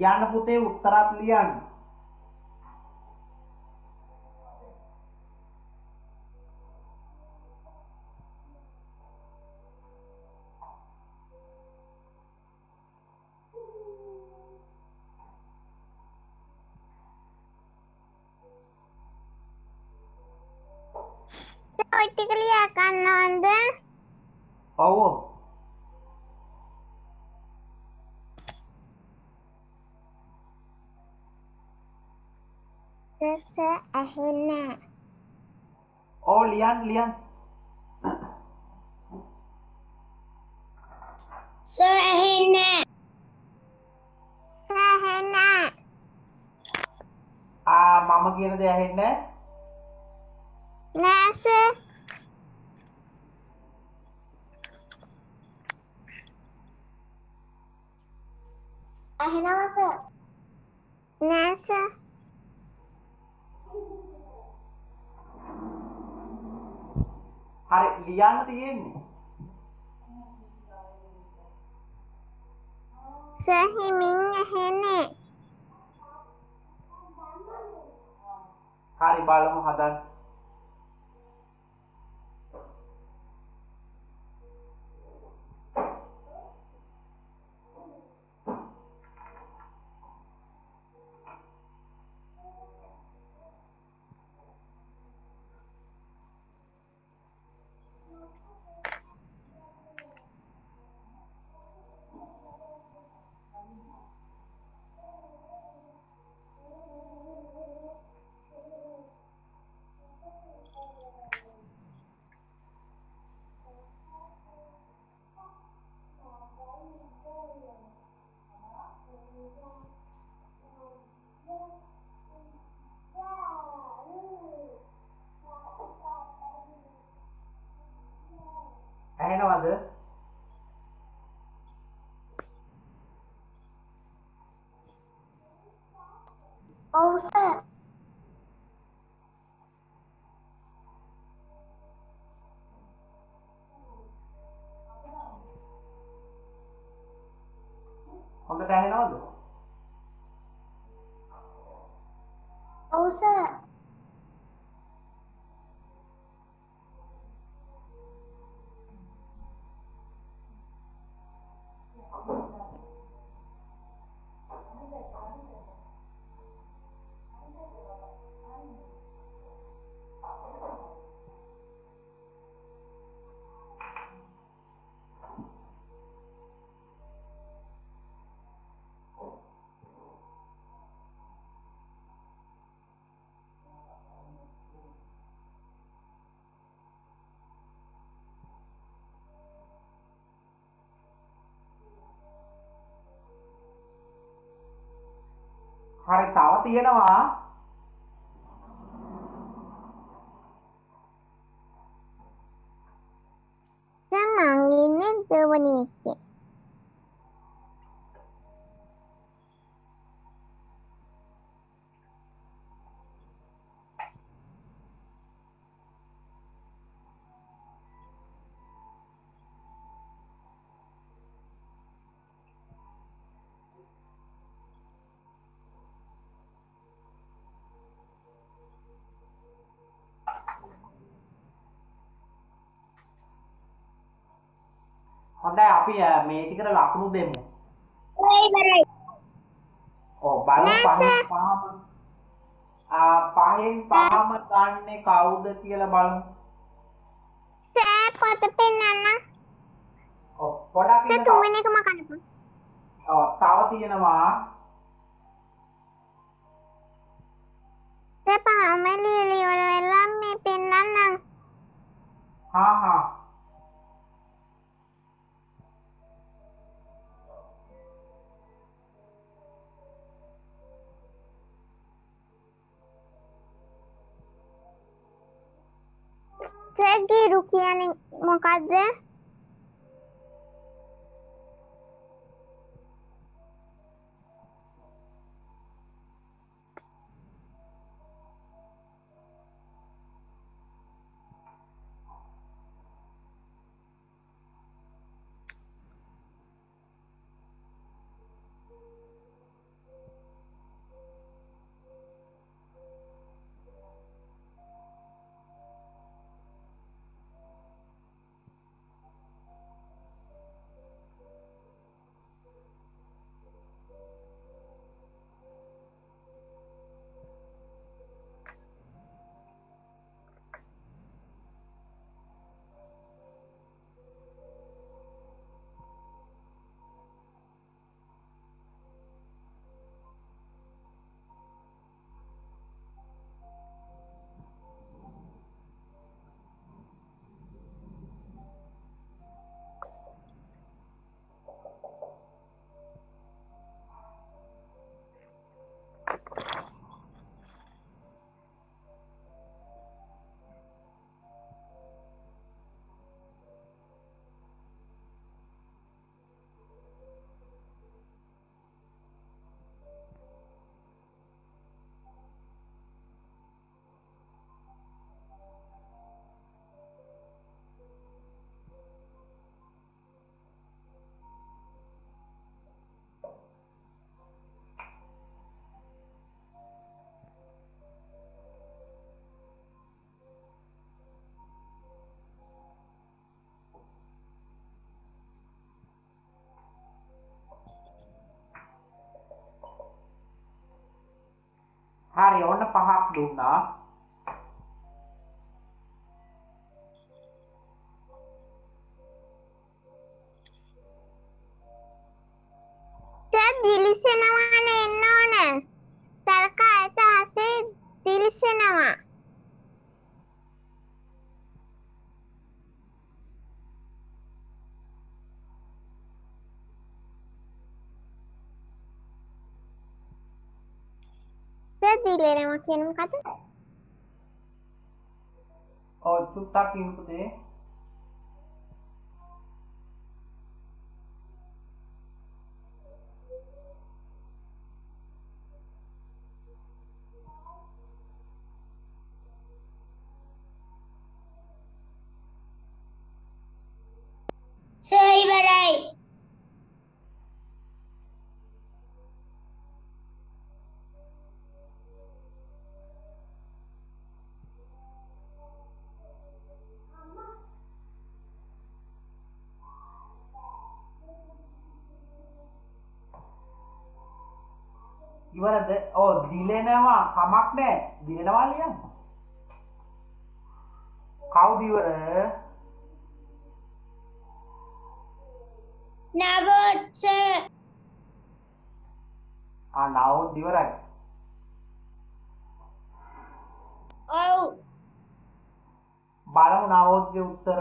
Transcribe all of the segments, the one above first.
ලියන්න පුතේ උත්තරත් ලියන්න. ඔය ටික ලියා ගන්නවද? ඔව්. සස ඇහෙන්නේ ඔව් ලියන්න ලියන්න. ස ඇහෙන්නේ ඇහෙන්නේ ආ මම කියන දේ ඇහෙන්නේ නෑ සර් ඇහෙනවා සර් නෑ සර් හරි ලියන්න තියෙන්නේ. සර් හිමින් ඇහෙන්නේ හරි බලමු හදන්න. හොඳට ඇහෙනවද? හරි තව තියෙනවා. අපි මේ ටිකට ලකුණු දෙමු. ඉවරයි ඔව් බලමු පහෙන්. පහම ආ පහෙන් පහම ගන්නේ කවුද කියලා බලමු. සර් පොත පෙන්නන්න. ඔව් පොඩක් ඉන්න තුන්වෙනි එක මකන්න පුළුවන්. ඔව් තව තියෙනවා. සර් පහම ලියලා වෙලා මේ පෙන්නන්නම්. හා හා සර් ගිරු කියන්නේ මොකද්ද? හරි ඔන්න පහක් දුන්නා. සර් සර් දිලෙනවා කියන මොකද? ඔව් චුට්ටක් කියමු පුතේ. ඉවරද? ඔව් දිලෙනවා කමක් නැහැ. දිලෙනවා ලියන්න. කවුද ඉවර? නවොත් සර්. ආ නවුත් ඉවරයි. ඔව්. බලමු නවෝත්ගේ උත්තර.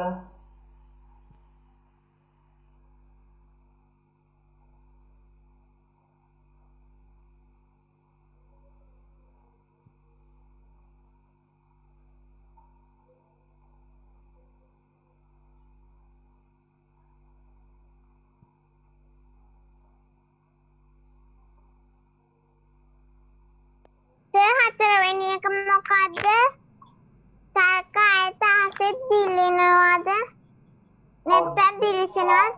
හතරවෙනි එක මොකද්ද? තර්ක ඇත හසේ දිලෙනවද? නැත්නම් දිලිසෙනවද?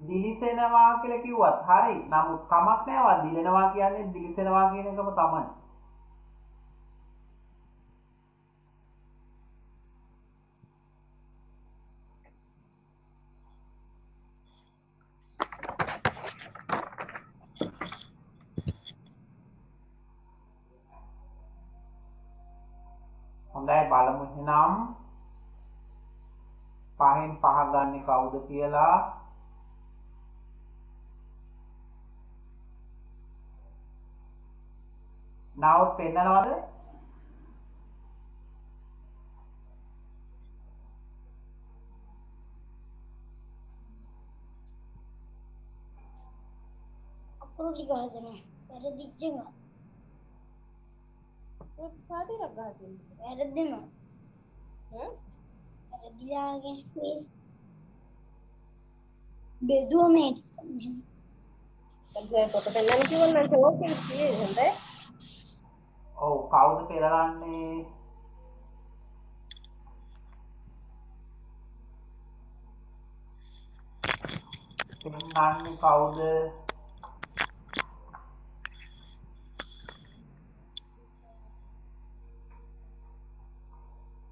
දිලිසෙනවා කියලා කිව්වත් හරි. නමුත් කමක් නැහැ වා දිලෙනවා කියන්නේ දිලිසෙනවා කියන එකම තමයි. කවුද කියලා නවුත් පෙන්නනවද අකුරු ටික හදනවා. වැරදිච්ච එක. කාටි රගා තියෙන්නේ වැරදිනවා. ඈ වැරදිලාගේ මේ බෙදුව මේ දැන් කොට ෂෝකේ තියෙන්නේ හොඳයි. ඔව් කවුද පෙරලන්නේ? පෙන්නන්නේ කවුද?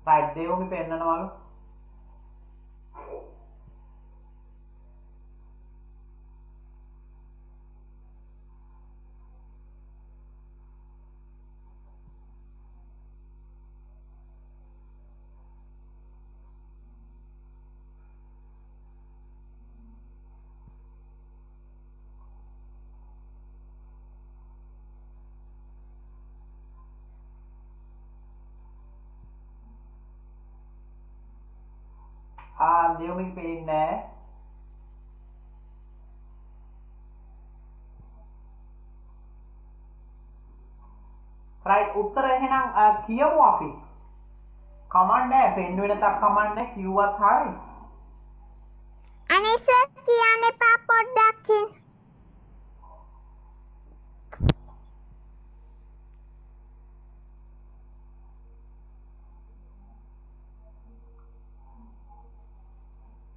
රයිට් දෙවුමි ආ දෙවුමින් පේන්නේ නැහැ. රයිට් උත්තර එහෙනම් අ, කියමු අපි. කමක් නැහැ පෙන්වෙන තක් කමක් නැහැ කිව්වත් හරි. අනේ සර් කියන්න එපා පොඩ්ඩක්කින්.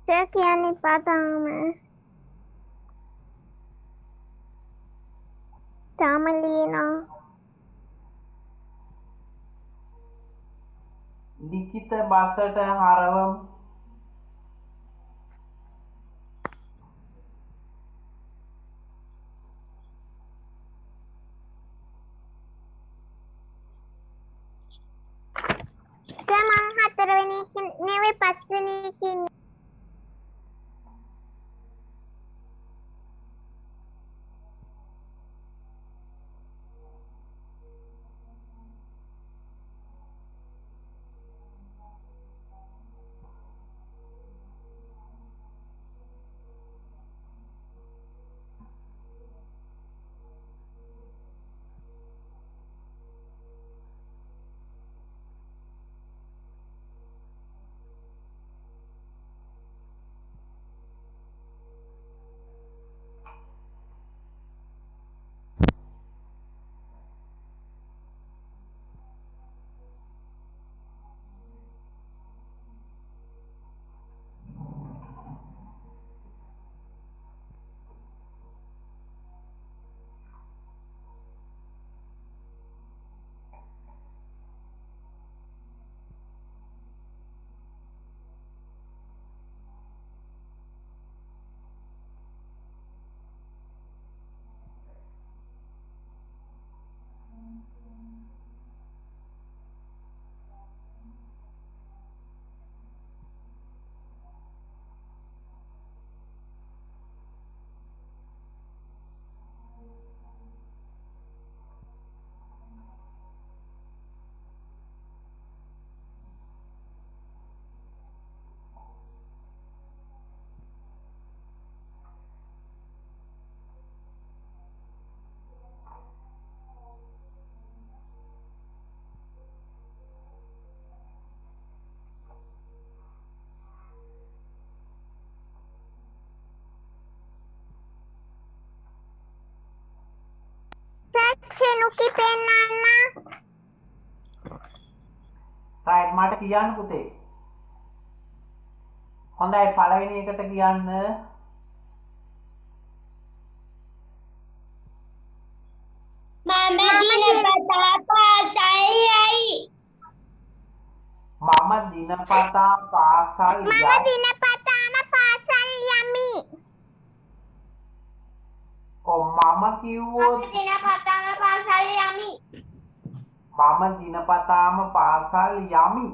සර් කියන්න එපා තාම. තාම ලියනවා. ලිඛිත බසට හරවම්. සමන් හතරවෙනි නෙවෙයි පස්වෙනි කියන්නේ සච්චෙනුකි පෙන්නන්න රයිට් මට කියන්න පුතේ. හොඳයි පළවෙනි එකට කියන්න මම දිනපතා පාසල් යයි. මම දිනපතා පාසල් මම යයි. දිනපතාම පාසල් යමි ඔව් මම කිව්වොත් දිනපතාම පාසල් යමි. මම දිනපතාම පාසල් යමි.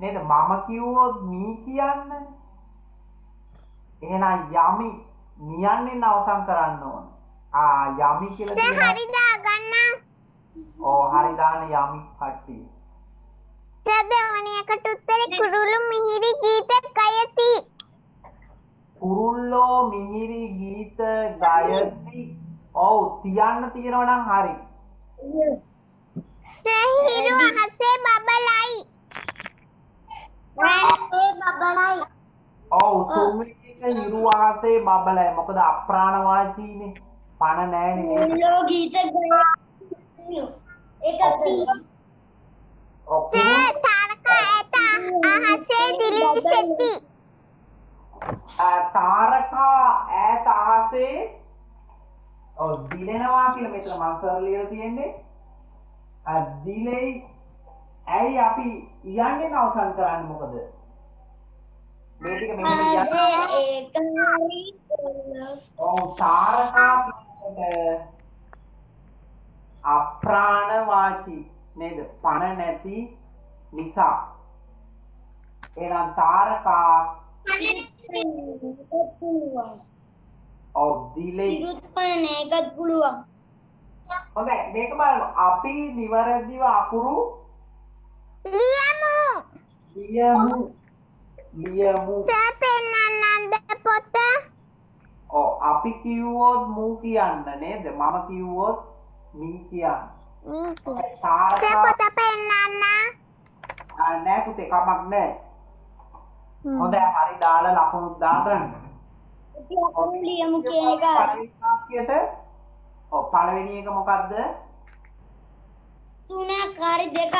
නේද? මම කිව්වොත් මී කියන්න. එහෙනම් යමි නියන්නේ අවසන් කරන්න ඕන. ආ යමි කියලා කියනවා. හරි දාගන්න ඔව් හරි දාන යමි කට්ටිය. සේ දෙවැනි එකට උත්තරේ කුරුළු මිහිරි ගීත ගයති කුරුල්ලෝ මිහිරි ගීත ගයති. ඔව් තියන්න තියෙනවා නම් හරි. සේ හිරු අහසේ බබලයි ඒ බබලයි. ඔව් එක හිරු ආසේ බබලයි. මොකද අප්‍රාණවාචීනේ. පණ නැහැනේ නේද? මුල්ලෝ ගීත. ඒක කුරුල් තාරකා ඇත අහසේ දිලිසෙති තාරකා ඈත ආසේ ඔව් දිලෙනවා කියලා මෙතන මම සර් ලියලා තියෙන්නේ. ආ දිලෙයි ඇයි අපි යන්නේ අවසන් කරන්නේ මොකද? මේ ටික මෙහෙම හරි. ඔව් තාරකා කියනකොට අප්‍රාණවාචී නේද? පණ නැති නිසා. එහෙනම් තාරකා ඔව් දිලෙයි ඉරුත් පණ නෑකත් පුළුවන්. හොඳයි. මේක බලමු. අපි නිවැරදිව අකුරු ලියමු. ලියමු. ලියමු. සේ පෙන්නන්නන්ද පොත? ඔව්. අපි කිව්වොත් මූ කියන්න නේද? මම කිව්වොත් මී කියන්න. මීකි සේ තාරකා පොත පෙන්නන්න. ආ, නෑ පුතේ කමක් නෑ හොඳයි. හරි දාලා ලකුණුත් දාගන්න. අකුරු ලියමු කියන එක. වාක්‍යයට. ඔව් පළවෙනි එක මොකද්ද? තුනක් හරි දෙකක්.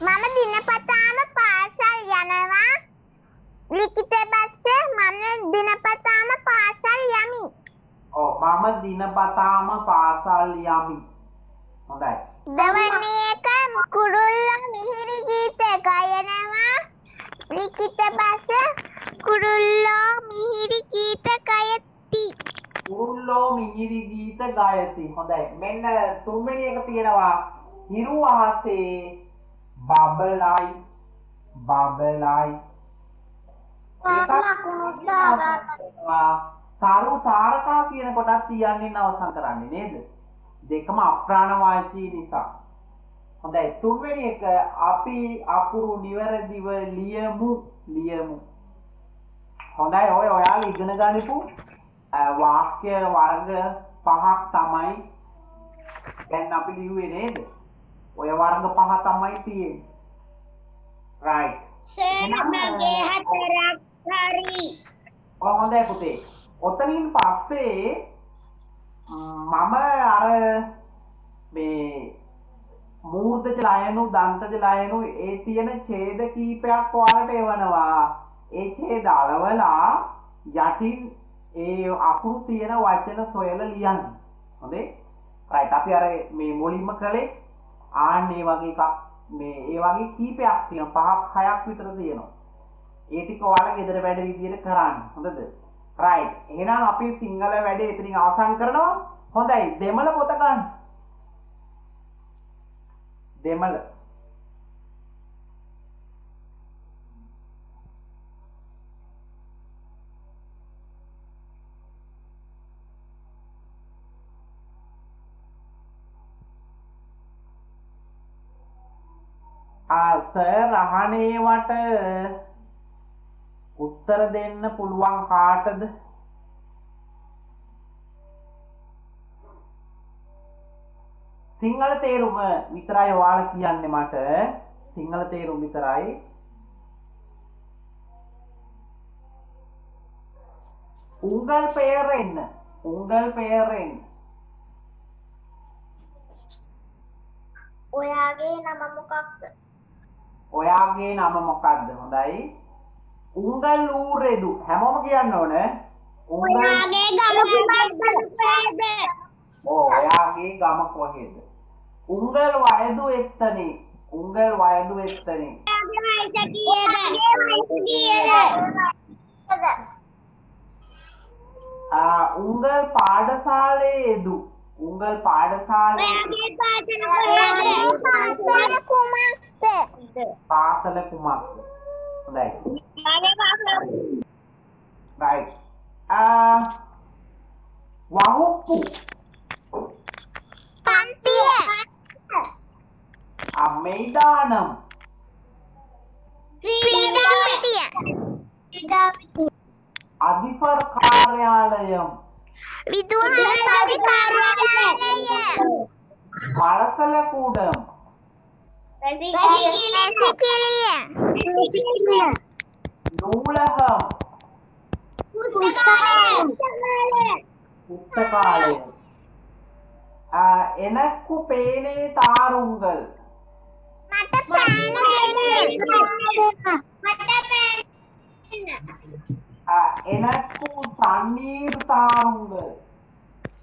මම දිනපතාම පාසල් යනවා. ලිඛිත බස්ස මම දිනපතාම පාසල් යමි. ඔව් මම දිනපතාම පාසල් යමි. හොඳයි. දෙවැනි එක කුරුල්ලෝ මිහිරි ගීත ගයනවා ලිඛිත බස කුරුල්ලෝ මිහිරි ගීත ගයති. කුරුල්ලෝ මිහිරි ගීත ගයති. හොඳයි. මෙන්න තුන්වෙනි එක තියෙනවා. හිරු අහසේ බබලයි බබලයි. තරු තාරකා කියන කොටත් තියන්නේ අවසන් කරන්නේ නේද? දෙකම අප්‍රාණවාචී නිසා හොඳයි. තුන්වෙනි එක අපි අකුරු නිවැරදිව ලියමු. ලියමු. හොඳයි. ඔය ඔයාලා ඉගෙන ගනිපු වාක්‍ය වර්ග පහක් තමයි දැන් අපි ලිව්වේ නේද? ඔය වර්ග පහ තමයි තියෙන්නේ. Right. සර් මගේ හතරක් හරි. හොඳයි පුතේ. ඔතනින් පස්සේ මම අර මේ මූර්ධජ ලයනු දන්තජ ලයනු ඒ තියෙන ඡේද කීපයක් ඔයාලට එවනවා. ඒ ඡේද අලවලා යටින් ඒ අකුරු තියෙන වචන සොයලා ලියන්න. හොඳේ? රයිට් අපි අර මේ මුලින්ම කළේ ආන්න ඒ වගේ එකක් මේ ඒ වගේ කීපයක් තියෙනවා. පහක් හයක් විතර තියෙනවා. ඒ ටික ඔයාලා ගෙදර වැඩ විදියට කරන්න. හොඳද? රයිට්. එහෙනම් අපි සිංහල වැඩේ එතනින් අවසන් කරනවා. හොඳයි. දෙමළ පොත ගන්න. දෙමළ. ආ සර් අහනේවට උත්තර දෙන්න පුළුවන් කාටද සිංහල තේරුම විතරයි ඔයාල කියන්න මට. සිංහල තේරුම් විතරයි. උංගල් පේරෙන්න. උංගල් පේරෙන් ඔයාගේ නම මොකක්ද? ඔයාගේ නම මොකක්ද? හොඳයි. උංගල් ඌරෙදු. හැමෝම කියන්න ඕන. උංගල් ඔයාගේ ගම මොකක්ද ඕ ඔයාගේ ගම කොහෙද? උංගල් වයදු එත්තනේ උංගල් වයදු එත්තනේ ඔයාගේ වයස කීයද? ආ උංගල් පාඩසාලේදු උංගල් පාඩසාලේ ඔයාගේ පාසල පාසල කුමක්ද? පාසල කුමක්ද හොඳයි. ඔයාගේ පාසල right. ආ වහුප්පු. అమైదానం అధిపర్ కార్యాలయం పడసలకూడం నూలహం పుస్తకాలయం పుస్తకాలయం කාර්යාලය.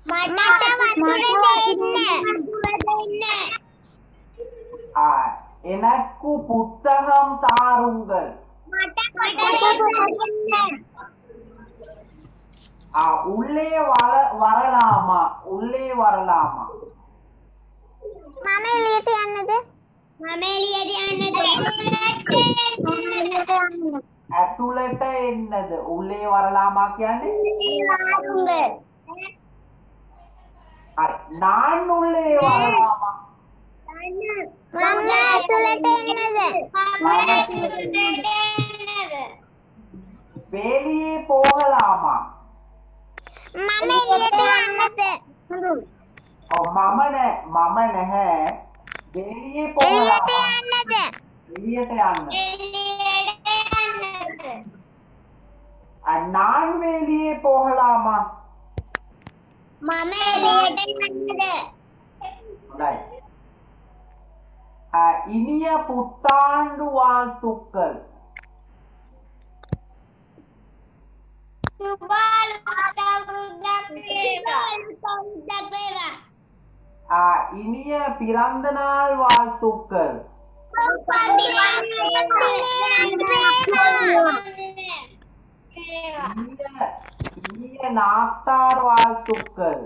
වලසලකූඩම් වැසිකිළිය. නූලහම් පුස්තකාලය ආ එනක්කු පේනේ තාරුංගල් උල්ලේ වල වරලාමා උල්ලේ වරලාමා මම එළියට යන්නද? මම එළියට යන්නද? ඇතුළට එන්නද උල්ලේ වරලාමා කියන්නේ හරි නාන්න උල්ලේ වරලාමා මම ඇතුළට එන්නද? වේලියේ පෝහලාමා मामा ये भी ने है और मामन है मामन है एलियट अहमद है एलियट अहमद अनान वेलिये पोहलामा मामा एलियट अहमद right uh, இனிய புத்தாண்டு तुकल ඉනිය පිරන්දනාල් වාල්තුක්කල් ඉනිය නාක්තාර් වාල්තුක්කල්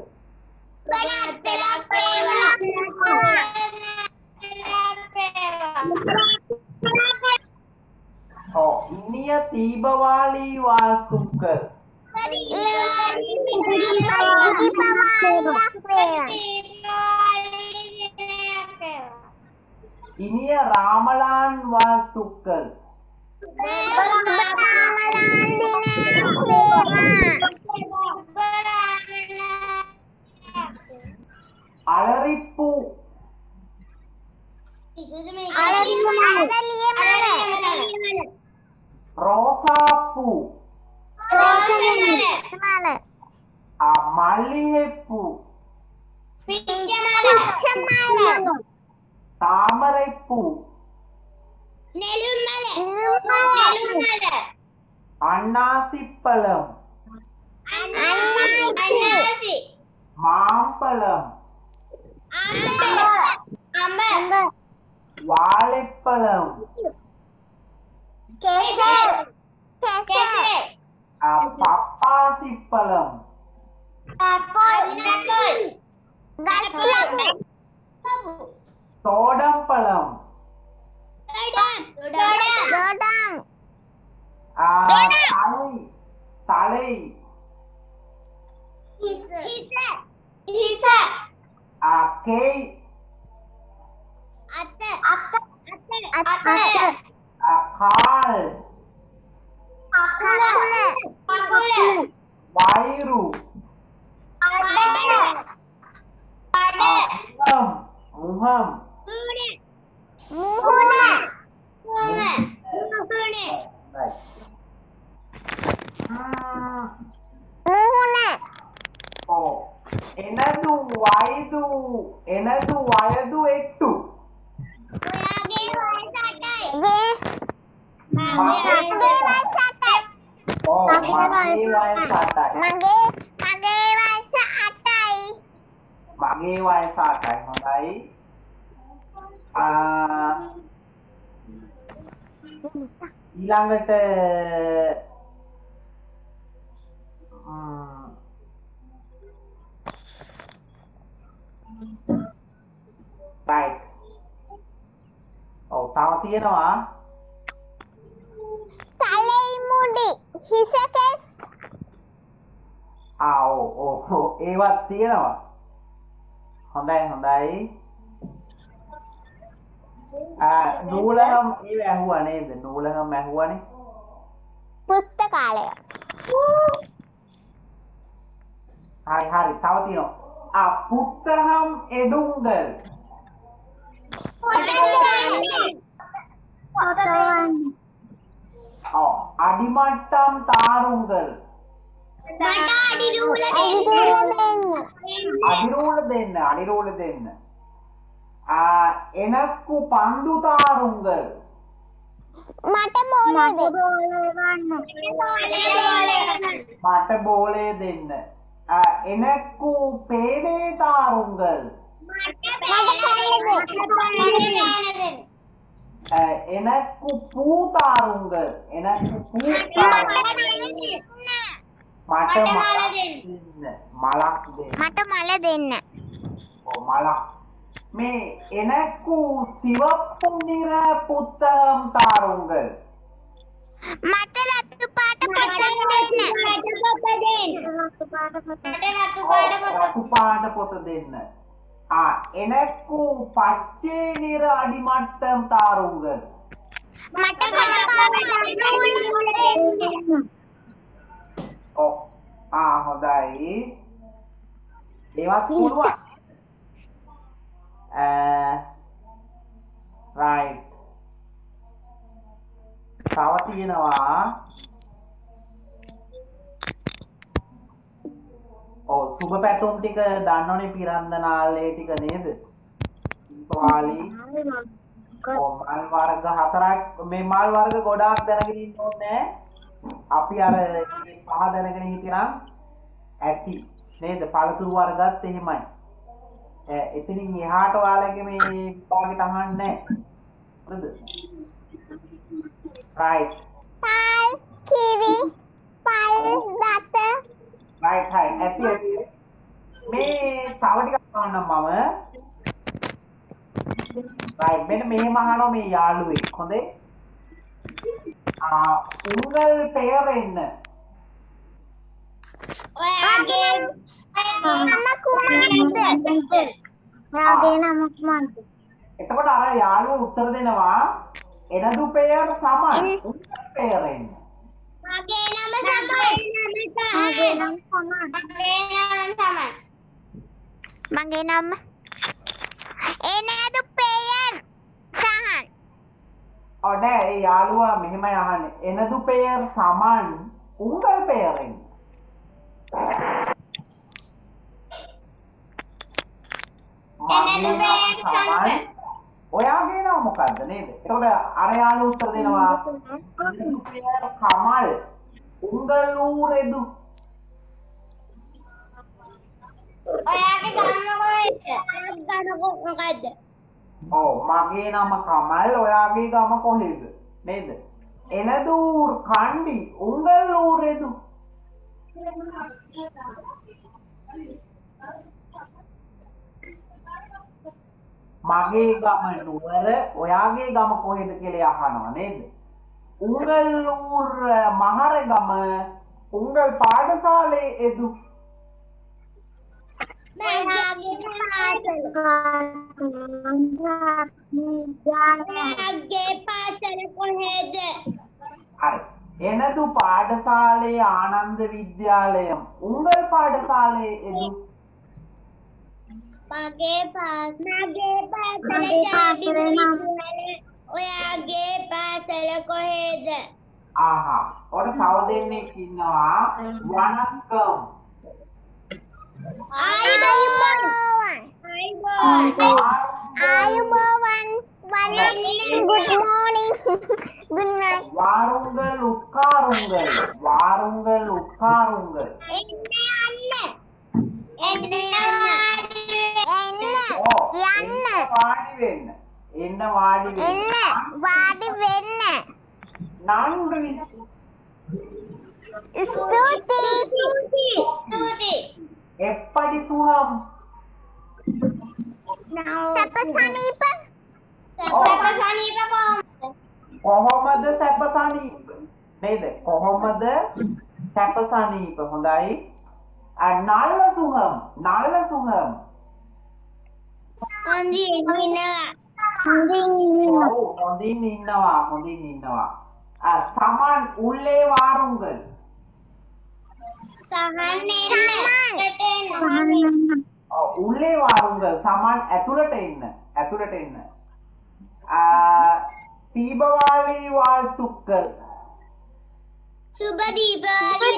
ඔ ඉනිය තීබවාලී වාල්තුක්කල් இனிய ராமலான் வாழ்த்துக்கள். Okay. Apple. Apple. Apple. Apple. Akal. Akal. Akal. Wairu. Ada. Ada. Muham. Muham. Muhuna. Muhuna. Muhuna. Muhuna. Hmm. එනදු වයදු එනදු වයදු එට්ටු මගේ මගේ වයස අටයි. මගේ වයස අටයි හොඳයි ඊළඟට right ඔව් තව තියෙනවා තලයි මුඩි හිසකෙස් ආ ඔව් ඔව් ඔව් ඒවත් තියෙනවා හොඳයි හොඳයි ආ නූලහම් ඒව ඇහුවා නේද නූලහම් ඇහුවනේ පුස්තකාලය හරි හරි තව තියෙනවා ආ පුත්තහම් එඩුංගල් ඔව් අඩිමට්ටම් තාරුංගල් අඩිරූල දෙන්න. අඩිරූල දෙන්න ආ එනක්කු පන්දු තාරුංගල් මට බෝලද මට බෝලය දෙන්න ආ එනක්කු පේනේ තාරුංගල් ආ එනක්කු පූතාරුංගල් එනක්කු පූතාරුංගල් මට මලක් දෙන්න මලක් දෙන්න මට මල දෙන්න ඔව් මලක් මේ එනක්කු සිවප්පු නිර පුත්තහම් තාරුංගල් මට රතු පාට පොත රතු පාට පොත දෙන්න. ආ එනක්කු පච්චේ නිර අඩිමට්ටම් තාරුංගල් මට කළ පාට ඔව්. ආ හොඳයි. ඒවත් පුළුවන්. රයිට් තව තියෙනවා. ඔව් සුබ පැතුම් ටික දන්නවනේ පිරන්දනාලේ ටික නේද? දීපවාලි. ඔව් මල් වර්ග හතරක්. මේ මල් වර්ග ගොඩාක් දැනගෙන ඉන්න ඕනේ. අපි අර මේ පහ දැනගෙන හිටියනම් ඇති. නේද? පළතුරු වර්ගත් එහෙමයි. ඈ එතනින් එහාට ඔයාලගේ මේ විභාගෙට අහන්නේ නැහැ හරිද? right pal kiwi. Pal දත right right ඇති ඇති මේ තව ටිකක් අහන්නම් මම. Right මෙන්න මෙහෙම අහනවා මේ යාළුවෙක් හොඳේ? ආ උංගල් පෙර එන්න ඔයාගේ නම කුමාරද ඔයාගේ නම කුමාරද එතකොට අර යාළුවා උත්තර දෙනවා. එනදු பெயர் සමන් උංගල් பெயர் என்ன මගේ නම සමන්. මගේ නම සමන්. මගේ නම සමන්. මගේ නම එනේදු පෙයර් සහන් ඔව් නෑ ඒ යාළුවා මෙහෙමයි අහන්නේ එනදු பெயர் සමන් උංගල් பெயர் என்ன එනදු මගේ නම பெயர் සමන්. ඔයාගේ නම මොකක්ද නේද? එතකොට අරයාලු උත්තර දෙනවා. කමල් උංගලූරෙදු. ඔයාගේ ගම කොහෙද? ඔව් මගේ නම කමල් ඔයාගේ ගම කොහෙද? නේද? එනදූර් කණ්ඩි උංගලූරෙදු. Thank you. මගේ ගම නුවර ඔයාගේ ගම කොහෙද කියලා අහනවා නේද? උංගල් ඌර් මහර ගම උංගල් පාඩසාලේ එදු. මගේ මගේ පාසල කොහෙද? හරි. එනදු පාඩසාලේ ආනන්ද විද්‍යාලයම් උංගල් පාඩසාලේ එදු. මගේ පාස මගේ පාසල ජාතිවිද්‍යාලය. ඔයාගේ පාසල කොහෙද? ආහා ඔට තව දෙන්නෙක් ඉන්නවා වනක්කම් ආයිබෝවන් ආයිබෝවන් ආයුබෝවන් වනන් good morning good night வாருங்கள் உட்காருங்கள் வாருங்கள் உட்காருங்கள் එන්න යන්න එන්න එන්න. යන්න. වාඩි වෙන්න. එන්න වාඩි වෙන්න. එන්න වාඩි වෙන්න. නන්දු ස්තුති ස්තුති එප්පඩි සුහම්. සැප සනීප. සැප සනීප කොහොමද සැප සනීප? නේද? කොහොමද සැප සනීප? හොඳයි. අ නල්ව සුහම්. නල්ව සුහම්. හොඳින් ඉන්නවා. ඔව් හොඳින් ඉන්නවා හොඳින් ඉන්නවා. සමන් උල්ලේ වාරුංගල්. සහන් එන්න. උල්ලේ වාරුංගල් සමන් ඇතුළට එන්න. ඇතුළට එන්න. තීබවාලී වාල්තුක්කල්. සුබ දීපාවලි.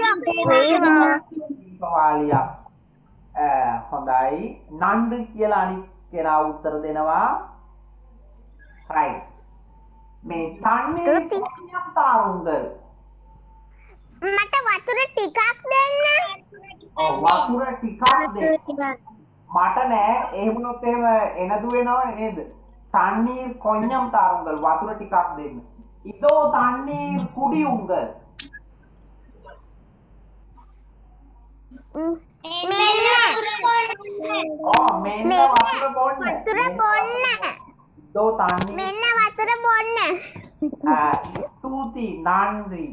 සුබ දීපාවලි. හොඳයි. නන්ඩ කියලා අනිත් කෙනා උත්තර දෙනවා. right. මේ තන්නේ තරුංගල් මට වතුර ටිකක් දෙන්න. ඔව් වතුර ටිකක් දෙන්න. මට නෑ එහෙමනොත් එහෙම එනදු වෙනවනේ නේද? තන්නීර් කොඤ්ඤම් තාරුංගල් වතුර ටිකක් දෙන්න. ඉදෝ තන්නීර් කුඩි උංගල් මෙන්න වතුර බොන්න. වතුර බොන්න. දෝ තන්නේ. මෙන්න වතුර බොන්න. ස්තුති නන්රි.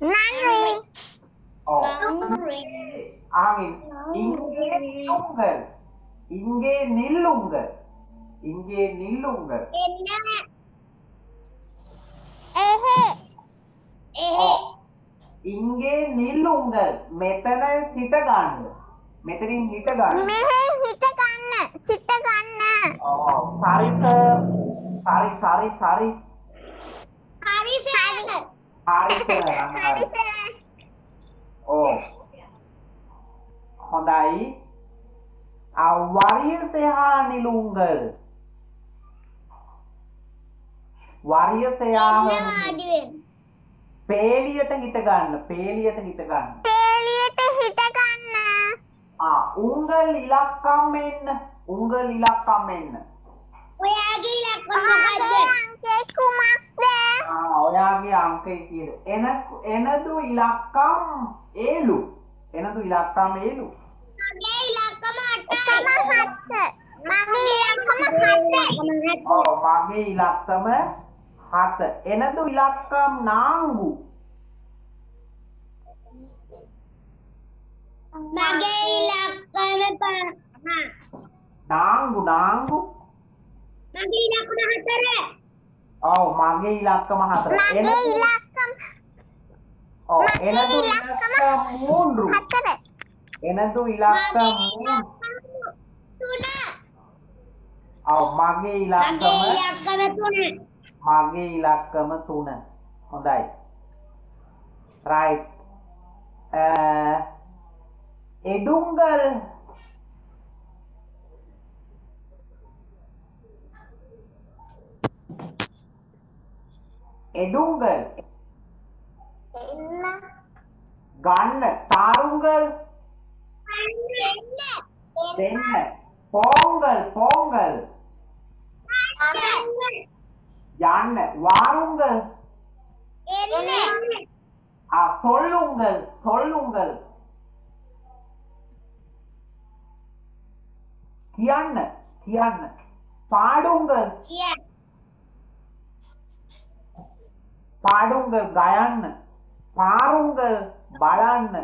නන්රි. ඔව්. ආගෙ ඉංගේ නිල්ුංගල්. ඉංගේ නිල්ුංගල්. ඉංගේ නිල්ුංගල්. එන්න. එහෙ. එහෙ. ඉන්ගේ නිල්ලුංගල් මෙතන සිට ගන්න. මෙතනින් හිට ගන්න. මෙහෙන් හිට ගන්න. සිට ගන්න. ඔව් සරි සර්. සරි සරි සරි. හරි සර්. හරි සර්. හරි සර්. ඔව්. හොඳයි. ආ වරියර් සහා නිලුංගල්. වරියර් සහා. එන්න අඩි වෙන්න. පේලියට හිට ගන්න පේලියට හිට ගන්න පේලියට හිට ගන්න ආ උංගල් ඉලක්කම් එන්න උංගල් ඉලක්කම් එන්න ඔයාගේ ඉලක්කම මොකද්ද? අංකේ කුමක්ද ආ ඔයාගේ අංකය කීයද එන එනදු ඉලක්කම් ඒලු එනදු ඉලක්කම් ඒලු මගේ ඉලක්කම එකම අටයි. හත්ත මගේ ඉලක්කම හත්ත ඔව් මගේ ඉලක්කම හත. එනතු ඉලක්කම් නාංගු. මගේ ඉලක්කම නාංගු නාංගු. මගේ ඉලක්කම හතර. ඔව් මගේ ඉලක්කම හතර. මගේ ඉලක්කම ඔව් එනතු ඉලක්කම මූන්රු. හතර. එනතු ඉලක්කම තුන. ඔව් මගේ ඉලක්කම තුන. මගේ ඉලක්කම 3 හොඳයි. Right. එඩුංගල්. එඩුංගල්. එන්න. ගන්න. තාරුංගල්. දෙන්න. පෝංගල්. පෝංගල් යන්න වාරුංගල් ஆ சொல்லுங்கள் சொல்லுங்கள் කියන්න කියන්න පාඩුංගල් පාඩුංගල් ගයන්න පාරුංගල් බලන්න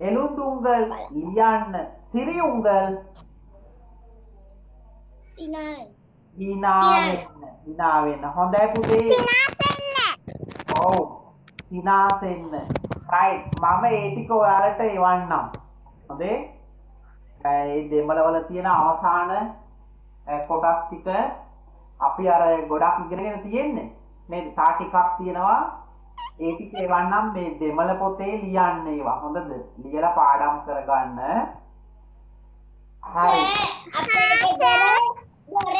එළුඳුංගල් ලියන්න සිරිඋංගල් හිනාවෙන්න හිනාවෙන්න. හොඳයි පුතේ. සිනාසෙන්න. ඔව්. සිනාසෙන්න රයිට්. මම ඒ ටික ඔයාලට එවන්නම්. හොඳේ? ඒ දෙමළවල තියෙන අවසාන ඈ කොටස් ටික අපි අර ගොඩක් ඉගෙනගෙන තියෙන්නේ? නේද? තා ටිකක් තියෙනවා. ඒ ටික එවන්නම් මේ දෙමළ පොතේ ලියන්න ඒවා. හොඳද? ලියලා පාඩම් කරගන්න. හරි. අපේ ගෙදර